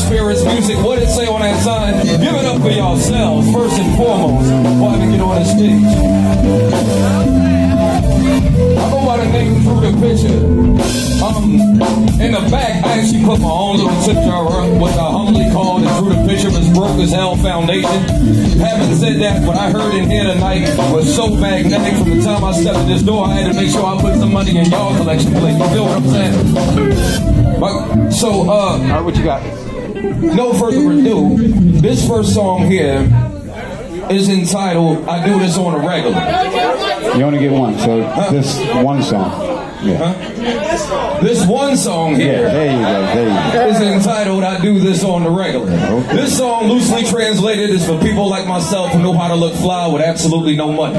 spirits music. What it say on that sign? Give it up for yourselves, first and foremost, while we get on the stage. I go by the name through the picture. Um, in the back, I actually put my own little tip jar up, what I humbly call the through the picture is Broke as Hell Foundation. Having said that, what I heard in here tonight was so magnetic from the time I stepped in this door, I had to make sure I put some money in y'all collection plate. You feel what I'm saying? But, so, uh, All right, what you got? No further ado, this first song here is entitled I Do This on a Regular. You only get one, so this one song. Yeah. This one song Yeah, here there you go. There you go. is entitled I Do This on the Regular. This song, loosely translated, is for people like myself who know how to look fly with absolutely no money.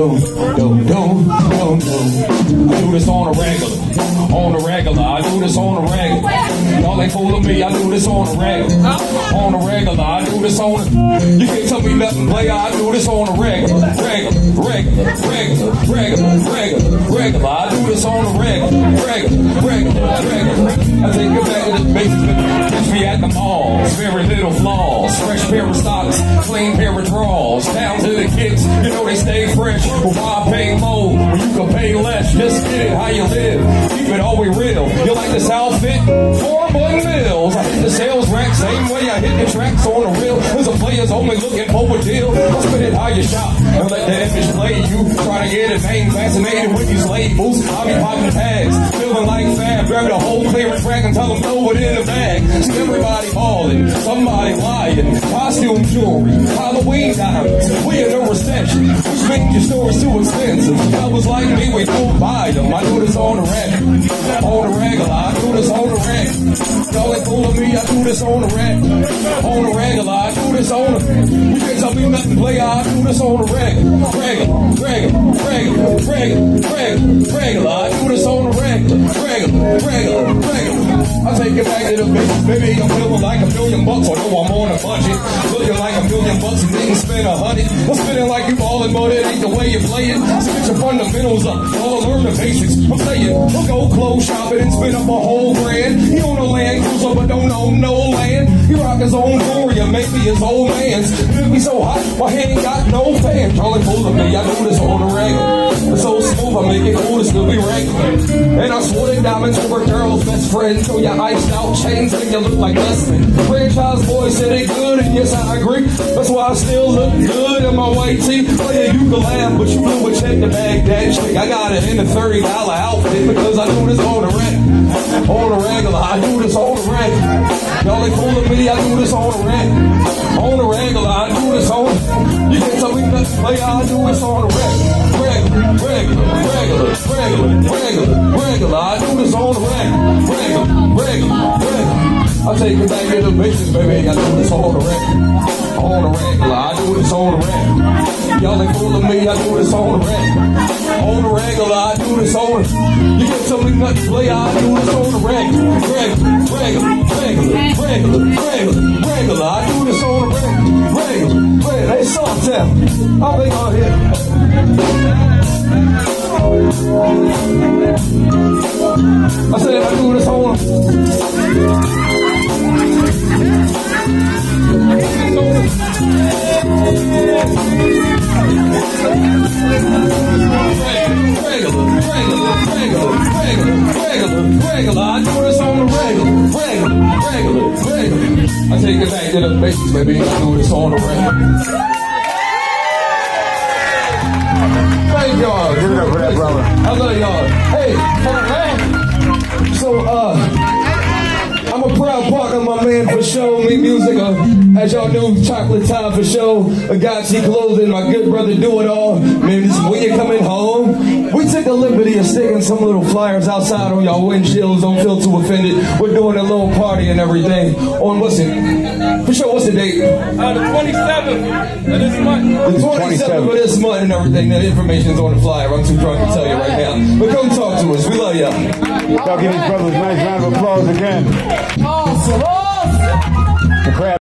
dum dum dum dum dum I do this on a regular, on a regular. I do this on a regular. Y'all ain't fooling me. I do this on a regular, on a regular. I do this on a. You can't tell me nothing, player. I do this on a regular, regular, regular, regular, regular, regular, regular. Pair of stocks, clean pair of drawers. Down to the kicks, you know they stay fresh. But why pay more when you can pay less? Just get it how you live. Keep it always real. You like this outfit? Four the sales rack, same way I hit the tracks on the reel. Cause the players only looking for a deal. I spit it how you shop and let the image play you. Try to get it name fascinated with these labels. I'll be popping tags, feeling like fab. Grab the whole clearance rack and tell them throw it in the bag. See everybody balling, somebody lying. Costume jewelry, Halloween diamonds. We in a recession, which make your stores too expensive. Fellas like me, we don't buy them. I do this on the rack, on the regular. I do this on the rack. This on the rack, on the regular. I do this on the. You can't tell me nothing, player. I do this on the regular, regular, regular, regular, regular, regular, regular. I do this on the regular, regular, regular, regular. I take it back to the basics, baby. I'm feeling like a million bucks. Although I'm on a budget, looking like a million bucks and didn't spend a hundred. I'm spending like you ballin', but it ain't the way you play it. So get your fundamentals up, all learn the basics. I'm saying, we'll go clothes shopping and spend up a whole grand. Old man's. It be so hot, my head ain't got no fan. Charlie fooling me, I know this on the regular. Make it cool to be regular. And I swore the diamonds were girl's best friend. So your iced out chains make you look like Dustin. Franchize Boyz said they good, and yes, I agree. That's why I still look good in my white tee. Oh yeah, you can laugh, but you blew a check to bag that chick. I got it in a $30 outfit because I do this on the rack. On the regular, I do this on the rack. Y'all ain't fooling me, I do this on the rack. On the regular, I do this on You can't tell me nothing, play, I do this on the rack. Regular, regular, I on rack. Regular, regular, regular. I take it back to the basics, baby. I do this on the rack. On the regular, I do this on the rack. Y'all ain't fooling me, I do this on the rack. On the regular, I do this on. You can't tell me nothing, play, I do this on the rack. Regular, regular, regular, regular, regular, regular. I do this on the rack. Regular, regular. Hey, soft town. I'll be on here. Regular, regular, regular. I take it back to the basics, baby. I do this on the regular. Thank y'all. Give up for that brother. I love y'all. Hey, uh. So, uh, partner, for show me music. Uh, as y'all know, chocolate time for show. A Gotchi clothing, my good brother, do it all. Man, this when you're coming home. We took the liberty of sticking some little flyers outside on y'all windshields. Don't feel too offended. We're doing a little party and everything. On what's it? For sure, what's the date? Uh, the 27th of this month. The 27th of this month and everything. That information's on the flyer. I'm too drunk to tell you right now. But come talk to us. We love y'all. Y'all give these brothers a nice round of applause again. Awesome, awesome. The crowd